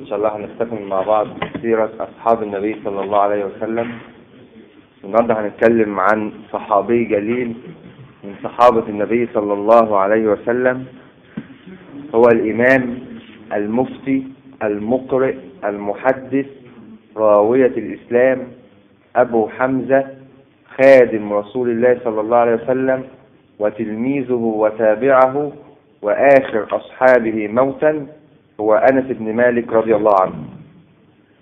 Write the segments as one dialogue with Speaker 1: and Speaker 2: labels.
Speaker 1: إن شاء الله هنستكمل مع بعض سيرة أصحاب النبي صلى الله عليه وسلم. النهارده هنتكلم عن صحابي جليل من صحابة النبي صلى الله عليه وسلم. هو الإمام المفتي المقرئ المحدث راوية الإسلام أبو حمزة خادم رسول الله صلى الله عليه وسلم وتلميذه وتابعه وآخر أصحابه موتا. هو أنس بن مالك رضي الله عنه.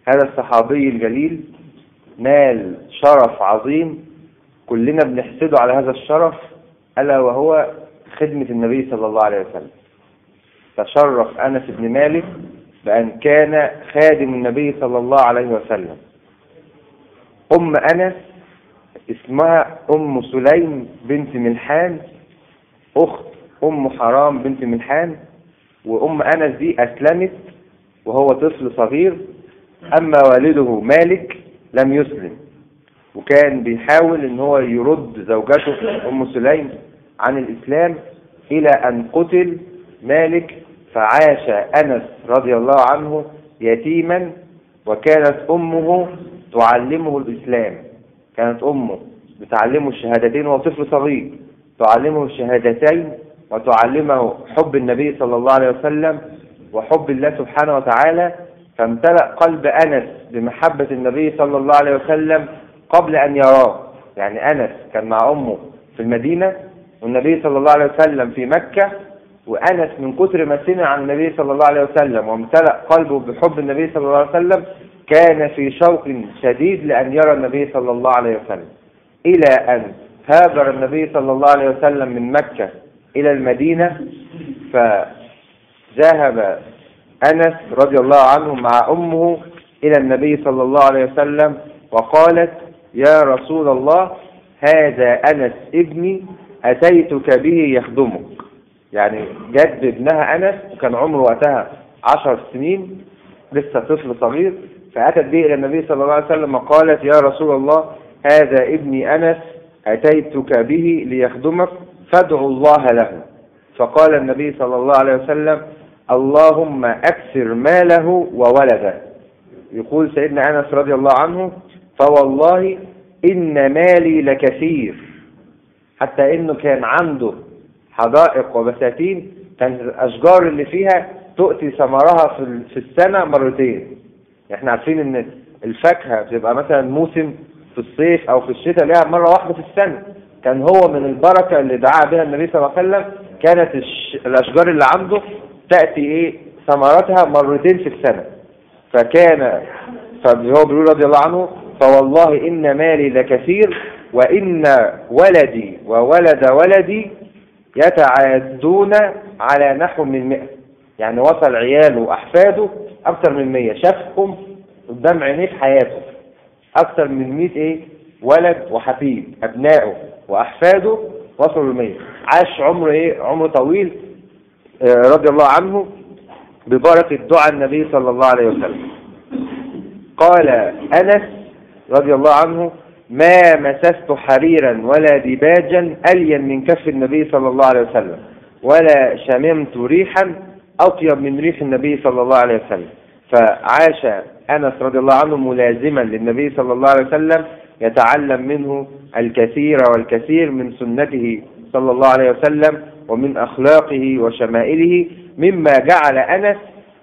Speaker 1: هذا الصحابي الجليل نال شرف عظيم. كلنا بنحسده على هذا الشرف ألا وهو خدمة النبي صلى الله عليه وسلم. تشرف أنس بن مالك بأن كان خادم النبي صلى الله عليه وسلم. أم أنس اسمها أم سليم بنت ملحان أخت أم حرام بنت ملحان وأم أنس دي أسلمت وهو طفل صغير أما والده مالك لم يسلم. وكان بيحاول إن هو يرد زوجته أم سليم عن الإسلام إلى أن قتل مالك فعاش أنس رضي الله عنه يتيما وكانت أمه تعلمه الإسلام. كانت أمه بتعلمه الشهادتين وهو طفل صغير تعلمه الشهادتين وتعلمه حب النبي صلى الله عليه وسلم وحب الله سبحانه وتعالى فامتلأ قلب أنس بمحبة النبي صلى الله عليه وسلم قبل أن يراه. يعني أنس كان مع أمه في المدينة والنبي صلى الله عليه وسلم في مكة وأنس من كتر ما سمع عن النبي صلى الله عليه وسلم وامتلأ قلبه بحب النبي صلى الله عليه وسلم كان في شوق شديد لأن يرى النبي صلى الله عليه وسلم. إلى أن هاجر النبي صلى الله عليه وسلم من مكة إلى المدينة فذهب أنس رضي الله عنه مع أمه إلى النبي صلى الله عليه وسلم وقالت يا رسول الله هذا أنس ابني أتيتك به يخدمك. يعني جد ابنها أنس وكان عمره وقتها عشر سنين لسه طفل صغير فأتت به إلى النبي صلى الله عليه وسلم وقالت يا رسول الله هذا ابني أنس أتيتك به ليخدمك. فادعوا الله له. فقال النبي صلى الله عليه وسلم اللهم أكثر ماله وولده. يقول سيدنا أنس رضي الله عنه فوالله إن مالي لكثير. حتى إنه كان عنده حدائق وبساتين كان الأشجار اللي فيها تؤتي ثمرها في السنة مرتين. إحنا عارفين إن الفاكهة بتبقى مثلا موسم في الصيف أو في الشتاء لها مرة واحدة في السنة. كان هو من البركة اللي دعا بها النبي صلى الله عليه وسلم. كانت الأشجار اللي عنده تأتي إيه؟ ثمرتها مرتين في السنة. فكان فهو بيقول رضي الله عنه فوالله إن مالي لكثير وإن ولدي وولد ولدي يتعدون على نحو من مئة. يعني وصل عياله وأحفاده أكثر من مية شافهم قدام عينيه في حياته. أكثر من مئة إيه؟ ولد وحفيد أبنائه وأحفاده وصلوا لمية عاش عمره إيه؟ عمره طويل رضي الله عنه ببركة دعاء النبي صلى الله عليه وسلم. قال أنس رضي الله عنه ما مسست حريرا ولا دباجا ألين من كف النبي صلى الله عليه وسلم ولا شممت ريحا أطيب من ريح النبي صلى الله عليه وسلم. فعاش أنس رضي الله عنه ملازما للنبي صلى الله عليه وسلم يتعلم منه الكثير والكثير من سنته صلى الله عليه وسلم ومن أخلاقه وشمائله مما جعل أنس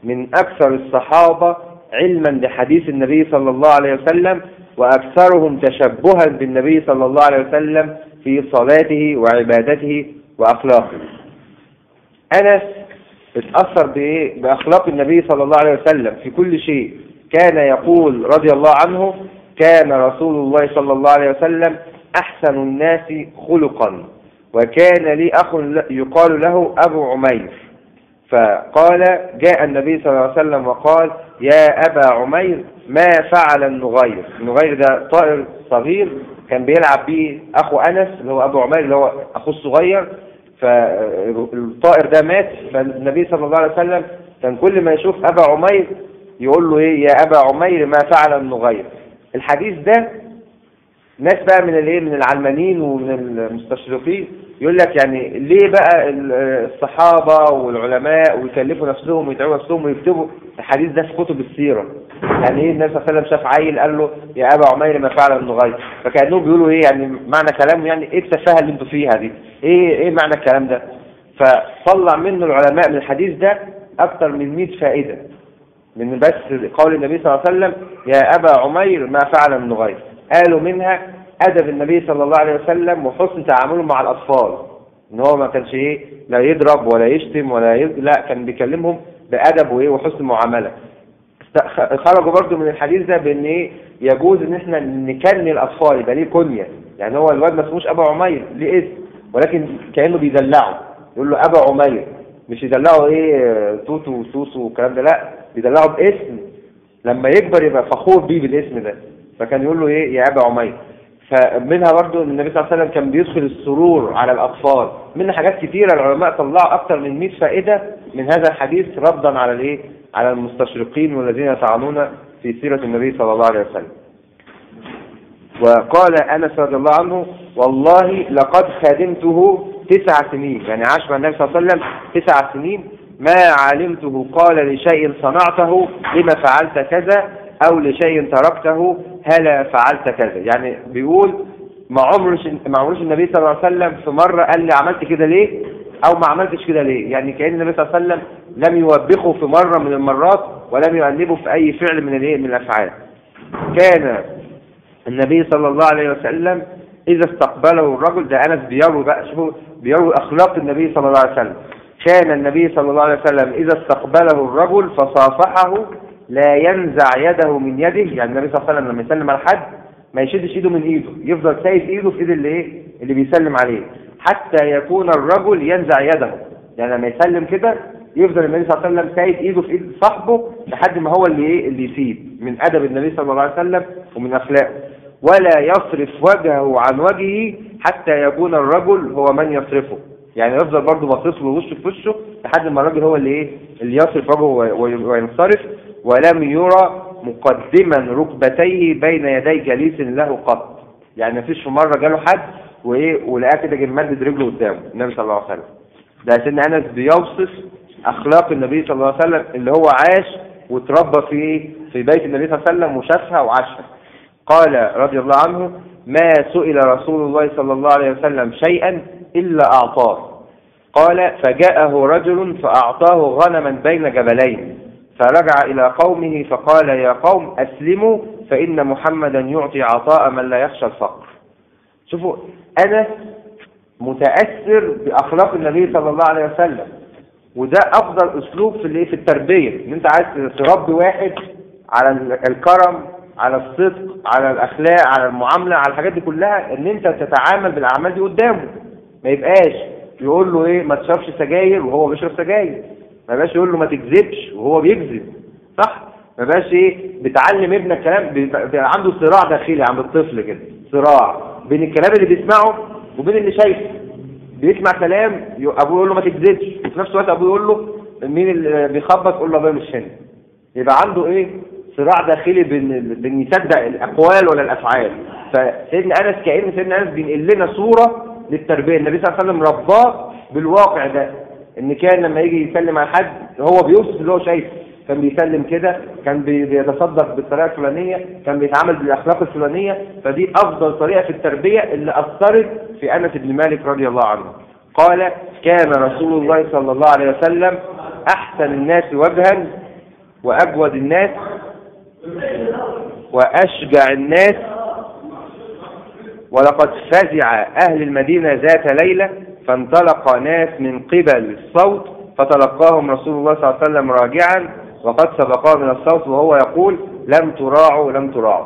Speaker 1: من أكثر الصحابة علما بحديث النبي صلى الله عليه وسلم وأكثرهم تشبها بالنبي صلى الله عليه وسلم في صلاته وعبادته وأخلاقه أنس اتأثر؟ بأخلاق النبي صلى الله عليه وسلم في كل شيء كان يقول رضي الله عنه كان رسول الله صلى الله عليه وسلم أحسن الناس خلقا. وكان لي أخ يقال له أبو عمير. فقال جاء النبي صلى الله عليه وسلم وقال يا أبا عمير ما فعل النغير؟ النغير ده طائر صغير كان بيلعب بيه أخو أنس اللي هو أبو عمير اللي هو أخوه الصغير. فالطائر ده مات. فالنبي صلى الله عليه وسلم كان كل ما يشوف أبا عمير يقول له إيه؟ يا أبا عمير ما فعل النغير. الحديث ده ناس بقى من الايه من العلمانيين ومن المستشرقين يقول لك يعني ليه بقى ال- الصحابة والعلماء ويكلفوا نفسهم ويتعبوا نفسهم ويكتبوا الحديث ده في كتب السيرة؟ يعني إيه النبي صلى الله عليه وسلم شاف عيل قال له يا أبا عمير ما فعل ابن غير؟ فكأنهم بيقولوا إيه يعني معنى كلامه يعني إيه التفاهة اللي أنتوا فيها دي؟ إيه إيه معنى الكلام ده؟ فطلع منه العلماء من الحديث ده أكثر من 100 فائدة. من بس قول النبي صلى الله عليه وسلم يا أبا عمير ما فعل ابن غير. قالوا منها أدب النبي صلى الله عليه وسلم وحسن تعامله مع الأطفال إن هو ما كانش إيه لا يضرب ولا يشتم ولا يز... لا كان بيكلمهم بأدب وإيه وحسن معاملة. است- خرجوا برضو من الحديث ده بإن إيه يجوز إن إحنا نكني الأطفال يبقى ليه كنية. يعني هو الواد ما اسموش أبا عمير ليه اسم؟ ولكن كأنه بيدلعه يقول له أبا عمير مش يدلعه إيه توتو وسوسو والكلام ده لا. بيدلعه باسم. لما يكبر يبقى فخور بيه بالاسم ده. فكان يقول له إيه؟ يا أبا عمير. فمنها برضو إن النبي صلى الله عليه وسلم كان بيدخل السرور على الأطفال. منها حاجات كتيرة العلماء طلعوا أكثر من 100 فائدة من هذا الحديث ردا على الإيه؟ على المستشرقين والذين يطعنون في سيرة النبي صلى الله عليه وسلم. وقال أنس رضي الله عنه والله لقد خادمته تسع سنين. يعني عاش مع النبي صلى الله عليه وسلم تسع سنين ما علمته قال لشيء صنعته لما فعلت كذا؟ أو لشيء تركته هلا فعلت كذا. يعني بيقول ما عمرش ما عمرش النبي صلى الله عليه وسلم في مرة قال لي عملت كده ليه؟ أو ما عملتش كده ليه؟ يعني كأن النبي صلى الله عليه وسلم لم يوبخه في مرة من المرات ولم يؤنبه في أي فعل من الإيه؟ من الأفعال. كان النبي صلى الله عليه وسلم إذا استقبله الرجل ده أنس بيروي بقى شوفوا بيروي أخلاق النبي صلى الله عليه وسلم. كان النبي صلى الله عليه وسلم إذا استقبله الرجل فصافحه لا ينزع يده من يده. يعني النبي صلى الله عليه وسلم لما يسلم على حد ما يشدش إيده من إيده يفضل سايب إيده في إيد اللي إيه؟ اللي بيسلم عليه حتى يكون الرجل ينزع يده. يعني لما يسلم كده يفضل النبي صلى الله عليه وسلم سايب إيده في إيد صاحبه لحد ما هو اللي إيه؟ اللي يسيب من أدب النبي صلى الله عليه وسلم ومن أخلاقه. ولا يصرف وجهه عن وجهه حتى يكون الرجل هو من يصرفه. يعني يفضل برضه باصص له وشه في وشه لحد ما الراجل هو اللي إيه؟ اللي يصرف وجهه وي- وينصرف. ولم يرى مقدما ركبتيه بين يدي جليس له قط. يعني مفيش في مرة جاله حد وإيه؟ ولقاه كده جه مدد رجله قدامه النبي صلى الله عليه وسلم. ده سيدنا أنس بيوصف أخلاق النبي صلى الله عليه وسلم اللي هو عاش وتربى في إيه؟ في بيت النبي صلى الله عليه وسلم وشافها وعاشها. قال رضي الله عنه ما سئل رسول الله صلى الله عليه وسلم شيئا إلا أعطاه. قال فجاءه رجل فأعطاه غنما بين جبلين فرجع إلى قومه فقال يا قوم أسلموا فإن محمدا يعطي عطاء من لا يخشى الفقر. شوفوا أنا متأثر بأخلاق النبي صلى الله عليه وسلم وده أفضل أسلوب في؟ في التربية إن أنت عايز تربي واحد على ال- الكرم على الصدق على الأخلاق على المعاملة على الحاجات دي كلها إن أنت تتعامل بالأعمال دي قدامه. ما يبقاش يقول له إيه ما تشربش سجاير وهو بيشرب سجاير. ما يبقاش يقول له ما تكذبش وهو بيكذب. صح؟ ما يبقاش إيه بتعلم ابنك كلام عنده صراع داخلي عند الطفل كده. صراع بين الكلام اللي بيسمعه وبين اللي شايفه. بيسمع كلام أبوه يقول له ما تكذبش. وفي نفس الوقت أبوه يقول له مين اللي بيخبط؟ يقول له أبويا مش هنا. يبقى عنده إيه صراع داخلي بين بين يصدق الأقوال ولا الأفعال. فسيدنا أنس كأن سيدنا أنس بينقل لنا صورة للتربية. النبي صلى الله عليه وسلم رباه بالواقع ده إن كان لما يجي يسلم على حد هو بيوصف اللي هو شايفه. كان بيسلم كده كان بي- بيتصدق بالطريقة الفلانية كان بيتعامل بالأخلاق الفلانية. فدي أفضل طريقة في التربية اللي أثرت في أنس بن مالك رضي الله عنه. قال كان رسول الله صلى الله عليه وسلم أحسن الناس وجها وأجود الناس وأشجع الناس ولقد فزع أهل المدينة ذات ليلة فانطلق ناس من قبل الصوت فتلقاهم رسول الله صلى الله عليه وسلم راجعا وقد سبقاه من الصوت وهو يقول لم تراعوا لم تراعوا.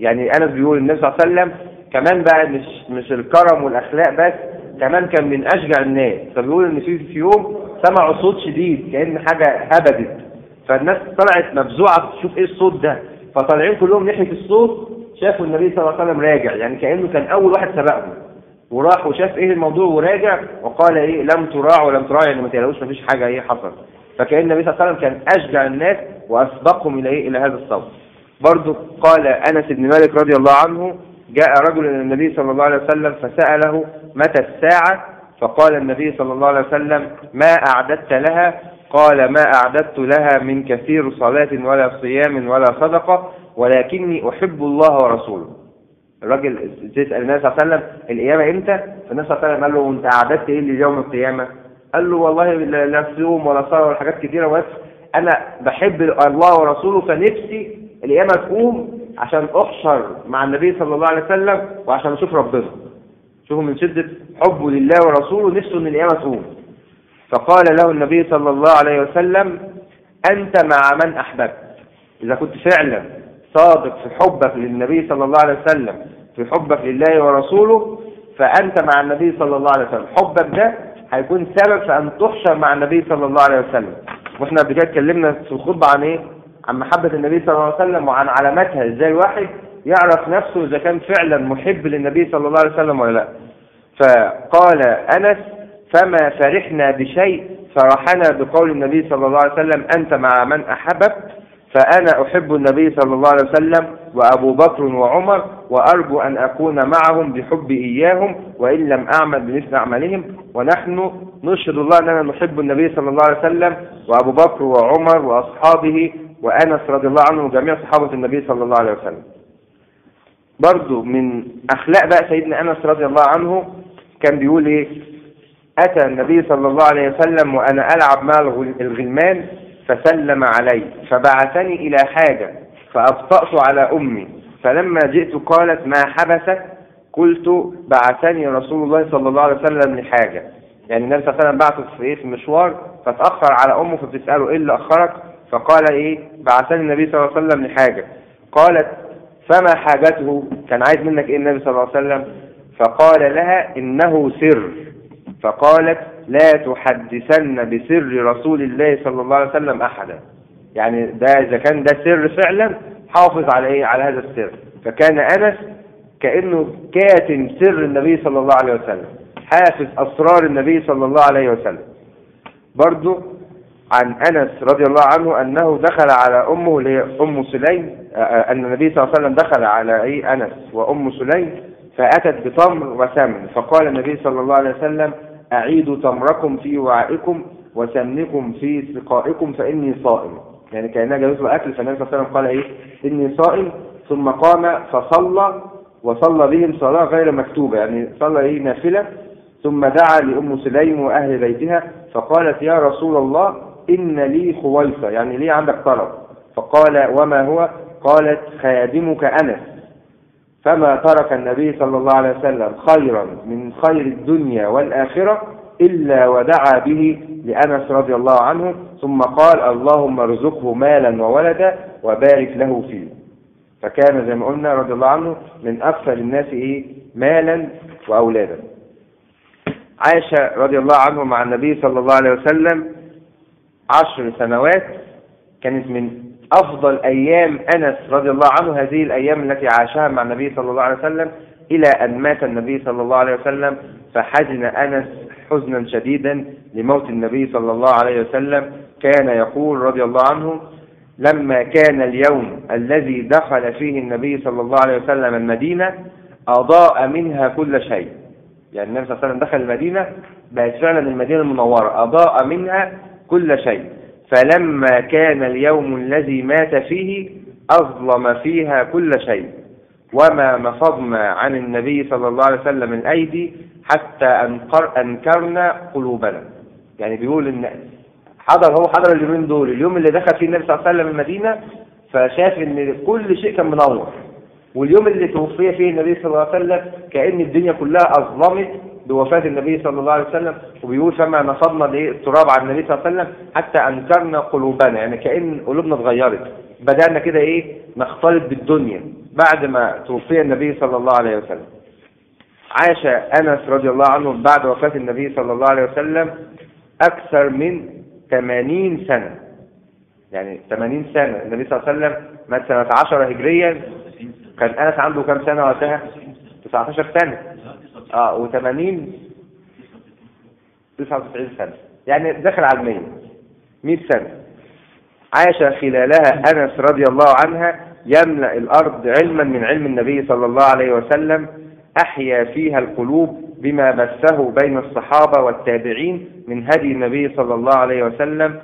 Speaker 1: يعني أنس بيقول النبي صلى الله عليه وسلم كمان بقى مش مش الكرم والأخلاق بس كمان كان من أشجع الناس. فبيقول إن في في يوم سمعوا صوت شديد كأن حاجة هبدت. فالناس طلعت مفزوعة تشوف إيه الصوت ده؟ فطالعين كلهم ناحية الصوت شافوا النبي صلى الله عليه وسلم راجع يعني كأنه كان أول واحد سبقهم. وراح وشاف إيه الموضوع وراجع وقال إيه لم تراع ولم تراع يعني ما تقلقوش مفيش حاجة إيه حصل فكأن النبي صلى الله عليه وسلم كان أشجع الناس وأسبقهم إلى إيه إلى هذا الصوت. برضو قال أنس بن مالك رضي الله عنه جاء رجل إلى النبي صلى الله عليه وسلم فسأله متى الساعة؟ فقال النبي صلى الله عليه وسلم ما أعددت لها؟ قال ما أعددت لها من كثير صلاة ولا صيام ولا صدقة. ولكني أحب الله ورسوله الراجل تسأل النبي صلى الله عليه وسلم القيامة إمتى؟ فالنبي صلى الله عليه وسلم قال له أنت أعددت إيه ليوم القيامة؟ قال له والله لا صيام ولا صلاة ولا حاجات كتيرة بس أنا بحب الله ورسوله فنفسي القيامة تقوم عشان أحشر مع النبي صلى الله عليه وسلم وعشان أشوف ربنا شوفوا من شدة حبه لله ورسوله نفسه إن القيامة تقوم فقال له النبي صلى الله عليه وسلم أنت مع من أحببت إذا كنت فعلا صادق في حبك للنبي صلى الله عليه وسلم في حبك لله ورسوله فأنت مع النبي صلى الله عليه وسلم. حبك ده هيكون سبب في أن تحشر مع النبي صلى الله عليه وسلم. وإحنا قبل كده اتكلمنا في الخطبة عن إيه؟ عن محبة النبي صلى الله عليه وسلم وعن علاماتها. إزاي الواحد يعرف نفسه إذا كان فعلا محب للنبي صلى الله عليه وسلم ولا لأ؟ فقال أنس فما فرحنا بشيء فرحنا بقول النبي صلى الله عليه وسلم أنت مع من أحببت فأنا أحب النبي صلى الله عليه وسلم وأبو بكر وعمر وأرجو أن أكون معهم بحب إياهم وإن لم أعمل بمثل أعمالهم ونحن نشهد الله أننا نحب النبي صلى الله عليه وسلم وأبو بكر وعمر وأصحابه وأنس رضي الله عنه وجميع صحابة النبي صلى الله عليه وسلم. برضو من أخلاق بقى سيدنا أنس رضي الله عنه كان بيقول إيه؟ أتى النبي صلى الله عليه وسلم وأنا ألعب مع الغلمان فسلم علي فبعثني إلى حاجة فأبطأت على أمي. فلما جئت قالت ما حبسك؟ قلت بعثني رسول الله صلى الله عليه وسلم لحاجة. يعني النبي صلى الله عليه وسلم بعثه في إيه في مشوار فتأخر على أمه فبتسأله إيه اللي أخرك؟ فقال إيه؟ بعثني النبي صلى الله عليه وسلم لحاجة. قالت فما حاجته؟ كان عايز منك إيه النبي صلى الله عليه وسلم؟ فقال لها إنه سر. فقالت لا تحدثن بسر رسول الله صلى الله عليه وسلم أحدا. يعني ده إذا كان ده سر فعلا حافظ على إيه؟ على هذا السر. فكان أنس كأنه كاتم سر النبي صلى الله عليه وسلم حافظ أسرار النبي صلى الله عليه وسلم. برضو عن أنس رضي الله عنه أنه دخل على أمه اللي هي أم سليم أن النبي صلى الله عليه وسلم دخل على إيه؟ أنس وأم سليم فأتت بتمر وسمن. فقال النبي صلى الله عليه وسلم أعيدوا تمركم في وعائكم وسمنكم في سقائكم فإني صائم. يعني كأنها جوز أكل فالنبي صلى الله عليه وسلم قال إيه؟ إني صائم ثم قام فصلى وصلى بهم صلاة غير مكتوبة. يعني صلى إيه؟ نافلة. ثم دعا لأم سليم وأهل بيتها فقالت يا رسول الله إن لي خويصة. يعني لي عندك طلب؟ فقال وما هو؟ قالت خادمك أنس. فما ترك النبي صلى الله عليه وسلم خيرا من خير الدنيا والآخرة إلا ودعا به لأنس رضي الله عنه ثم قال اللهم ارزقه مالا وولدا وبارك له فيه. فكان زي ما قلنا رضي الله عنه من أكثر الناس إيه؟ مالا وأولادا عاش رضي الله عنه مع النبي صلى الله عليه وسلم عشر سنوات كانت من أفضل أيام أنس رضي الله عنه هذه الأيام التي عاشها مع النبي صلى الله عليه وسلم إلى أن مات النبي صلى الله عليه وسلم فحزن أنس حزنا شديدا لموت النبي صلى الله عليه وسلم. كان يقول رضي الله عنه لما كان اليوم الذي دخل فيه النبي صلى الله عليه وسلم المدينة أضاء منها كل شيء. يعني النبي صلى الله عليه وسلم دخل المدينة بقت فعلا المدينة المنورة أضاء منها كل شيء. فلما كان اليوم الذي مات فيه أظلم فيها كل شيء وما نفضنا عن النبي صلى الله عليه وسلم الأيدي حتى أنكر أنكرنا قلوبنا. يعني بيقول إن حضر هو حضر اليومين دول اليوم اللي دخل فيه النبي صلى الله عليه وسلم المدينة فشاف إن كل شيء كان منور. واليوم اللي توفي فيه النبي صلى الله عليه وسلم كأن الدنيا كلها أظلمت بوفاة النبي صلى الله عليه وسلم وبيقول فما نصبنا التراب على النبي صلى الله عليه وسلم حتى أنكرنا قلوبنا. يعني كأن قلوبنا اتغيرت. بدأنا كده إيه؟ نختلط بالدنيا بعد ما توفي النبي صلى الله عليه وسلم. عاش أنس رضي الله عنه بعد وفاة النبي صلى الله عليه وسلم أكثر من 80 سنة. يعني 80 سنة. النبي صلى الله عليه وسلم مات سنة 10 هجريا. كان أنس عنده كام سنة وقتها؟ 19 سنة. آه و80 99 سنة. يعني دخل على 100 100 سنة. عاش خلالها أنس رضي الله عنها يملأ الأرض علما من علم النبي صلى الله عليه وسلم أحيا فيها القلوب بما بثه بين الصحابة والتابعين من هدي النبي صلى الله عليه وسلم.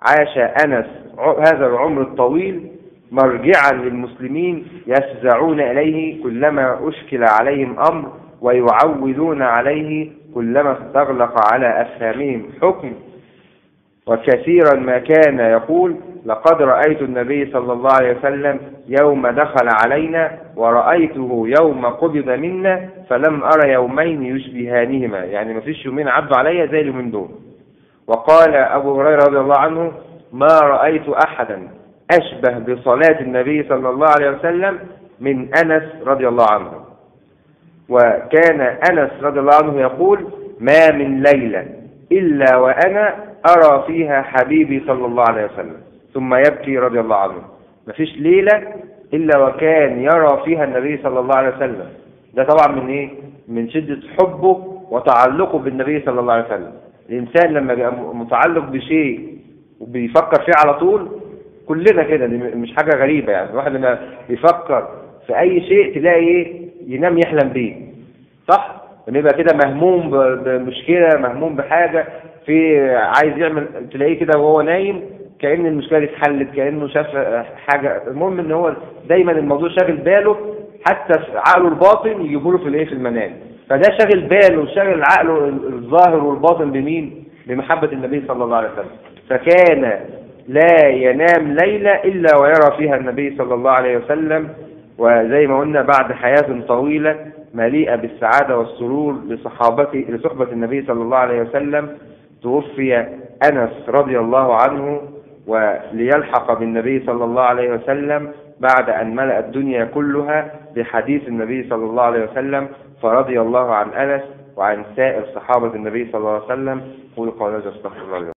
Speaker 1: عاش أنس هذا العمر الطويل مرجعا للمسلمين يفزعون إليه كلما أشكل عليهم أمر ويعولون عليه كلما استغلق على أفهامهم حكم. وكثيرا ما كان يقول لقد رأيت النبي صلى الله عليه وسلم يوم دخل علينا ورأيته يوم قبض منا فلم أرى يومين يشبهانهما. يعني ما فيش يومين عدوا عليا زي اليومين دول. وقال أبو هريرة رضي الله عنه ما رأيت أحدا أشبه بصلاة النبي صلى الله عليه وسلم من أنس رضي الله عنه. وكان أنس رضي الله عنه يقول ما من ليلة إلا وأنا أرى فيها حبيبي صلى الله عليه وسلم. ثم يبكي رضي الله عنه. ما فيش ليلة إلا وكان يرى فيها النبي صلى الله عليه وسلم. ده طبعا من إيه؟ من شدة حبه وتعلقه بالنبي صلى الله عليه وسلم. الإنسان لما بيبقى متعلق بشيء وبيفكر فيه على طول كلنا كده مش حاجة غريبة يعني. الواحد لما بيفكر في أي شيء تلاقي إيه؟ ينام يحلم بيه. صح؟ لما يبقى كده مهموم بمشكلة مهموم بحاجة في عايز يعمل تلاقيه كده وهو نايم كأن المشكلة دي اتحلت كأنه شاف حاجة. المهم إن هو دايما الموضوع شاغل باله حتى عقله الباطن يجيبوا له في الإيه؟ في المنام. فده شاغل باله وشاغل عقله الظاهر والباطن بمين؟ بمحبة النبي صلى الله عليه وسلم. فكان لا ينام ليلة إلا ويرى فيها النبي صلى الله عليه وسلم وزي ما قلنا بعد حياة طويلة مليئة بالسعادة والسرور لصحابته لصحبة النبي صلى الله عليه وسلم توفي أنس رضي الله عنه وليلحق بالنبي صلى الله عليه وسلم بعد أن ملأ الدنيا كلها بحديث النبي صلى الله عليه وسلم فرضي الله عن أنس وعن سائر صحابة النبي صلى الله عليه وسلم. قولوا قولا استغفر الله